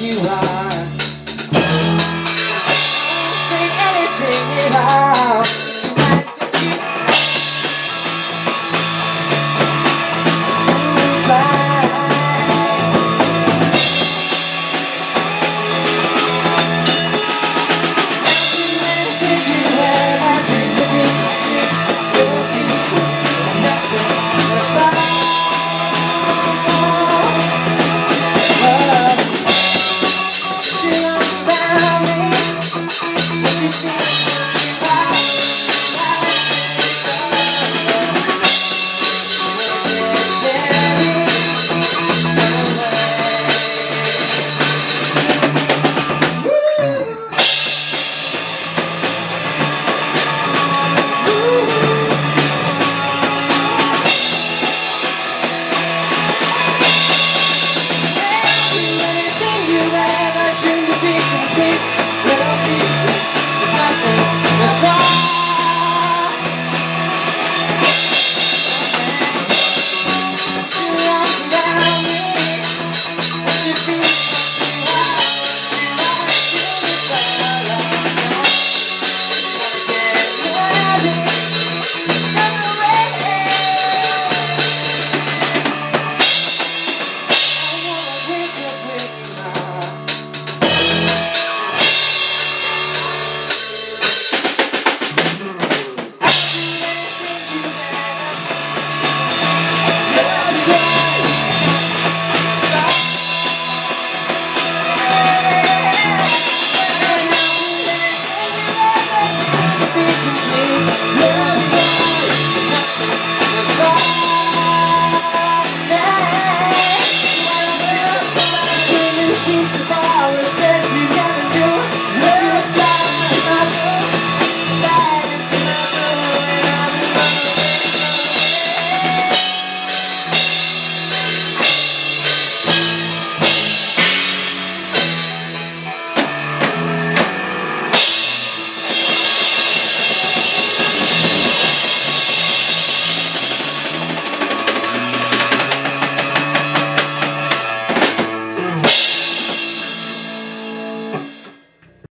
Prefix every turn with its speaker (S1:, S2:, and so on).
S1: you are.